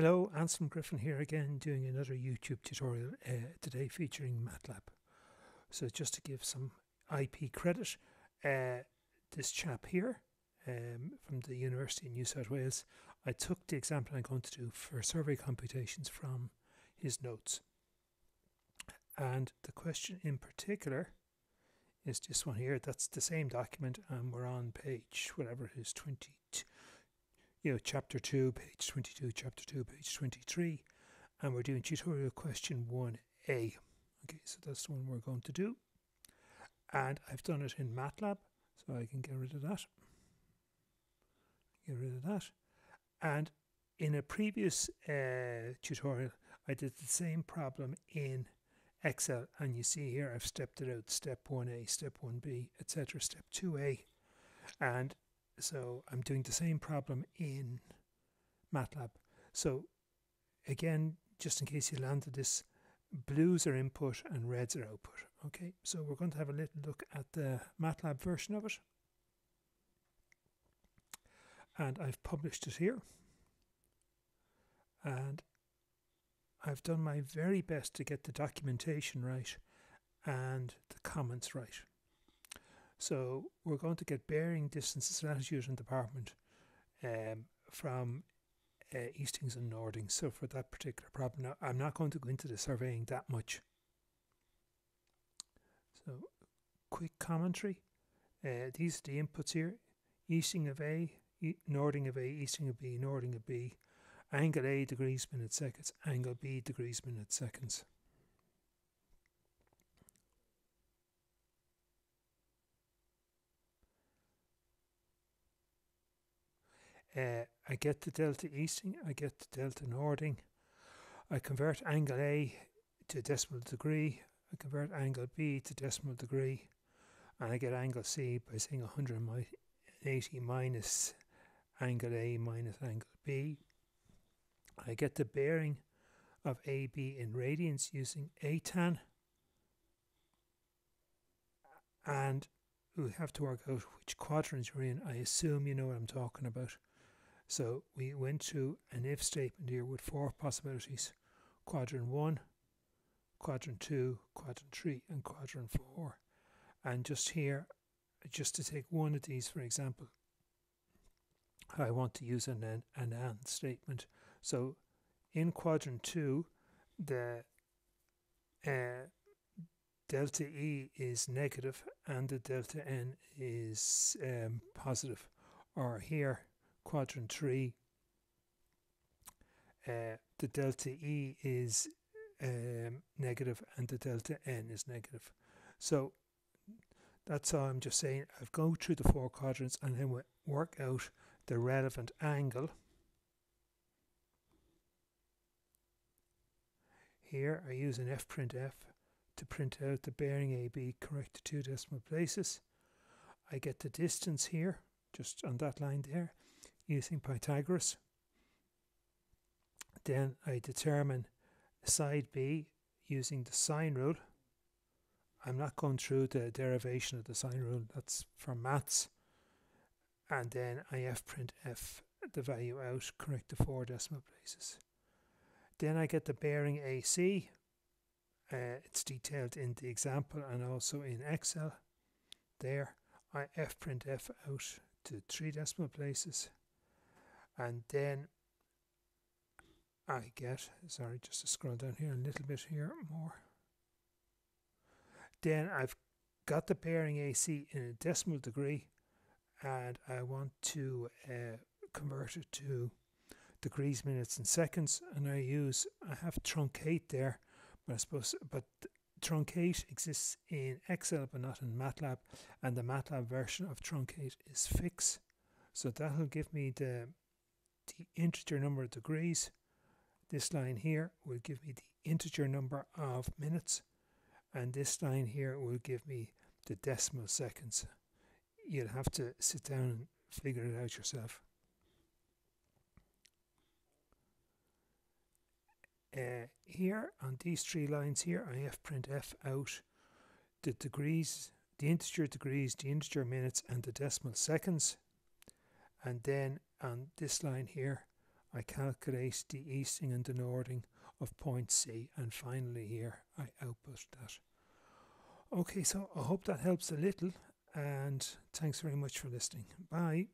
Hello, Anselm Griffin here again, doing another YouTube tutorial uh, today featuring MATLAB. So just to give some IP credit, uh, this chap here um, from the University of New South Wales, I took the example I'm going to do for survey computations from his notes. And the question in particular is this one here. That's the same document and we're on page, whatever it is, 22 you know, chapter 2, page 22, chapter 2, page 23, and we're doing tutorial question 1a. Okay, so that's the one we're going to do. And I've done it in MATLAB, so I can get rid of that. Get rid of that. And in a previous uh, tutorial, I did the same problem in Excel, and you see here I've stepped it out, step 1a, step 1b, etc., step 2a. And so I'm doing the same problem in MATLAB. So again, just in case you landed this, blues are input and reds are output. Okay, so we're going to have a little look at the MATLAB version of it. And I've published it here. And I've done my very best to get the documentation right and the comments right. So we're going to get bearing distances, latitude and departure um, from uh, Eastings and Northings. So for that particular problem, now I'm not going to go into the surveying that much. So quick commentary. Uh, these are the inputs here. Easting of A, e Northing of A, Easting of B, Northing of B. Angle A degrees minute seconds, angle B degrees minute seconds. Uh, I get the delta easting, I get the delta northing. I convert angle A to decimal degree. I convert angle B to decimal degree. And I get angle C by saying 180 minus angle A minus angle B. I get the bearing of AB in radians using ATAN. And we have to work out which quadrant you're in. I assume you know what I'm talking about. So we went to an if statement here with four possibilities quadrant 1, quadrant 2, quadrant 3, and quadrant 4. And just here, just to take one of these for example, I want to use an, an, an AND statement. So in quadrant 2, the uh, delta E is negative and the delta N is um, positive. Or here, quadrant 3, uh, the delta E is um, negative and the delta N is negative. So that's all I'm just saying. I've go through the four quadrants and then we work out the relevant angle. Here I use an fprintf to print out the bearing AB correct to two decimal places. I get the distance here, just on that line there using Pythagoras. Then I determine side B using the sine rule. I'm not going through the derivation of the sine rule, that's for maths. And then I f print f the value out, correct the four decimal places. Then I get the bearing AC. Uh, it's detailed in the example and also in Excel. There, I f print f out to three decimal places and then I get sorry just to scroll down here a little bit here more. Then I've got the bearing AC in a decimal degree and I want to uh, convert it to degrees minutes and seconds. And I use I have truncate there but I suppose but truncate exists in Excel but not in MATLAB. And the MATLAB version of truncate is fix so that'll give me the the integer number of degrees. This line here will give me the integer number of minutes and this line here will give me the decimal seconds. You'll have to sit down and figure it out yourself. Uh, here on these three lines here I have print f out the degrees, the integer degrees, the integer minutes and the decimal seconds and then on this line here I calculate the easting and the northing of point C and finally here I output that. Okay, so I hope that helps a little and thanks very much for listening. Bye.